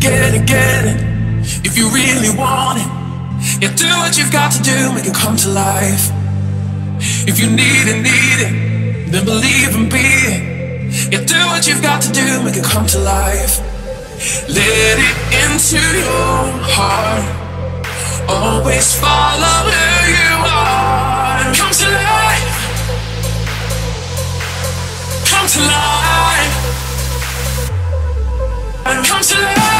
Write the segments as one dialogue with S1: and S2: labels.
S1: get it, get it. If you really want it, yeah, do what you've got to do, make it come to life. If you need it, need it, then believe and be it. Yeah, do what you've got to do, make it come to life. Let it into your heart. Always follow who you are. Come to life. Come to life. Come to life.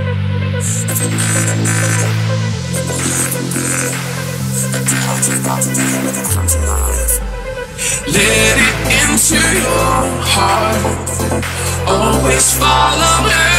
S1: Let it into your heart. Always follow where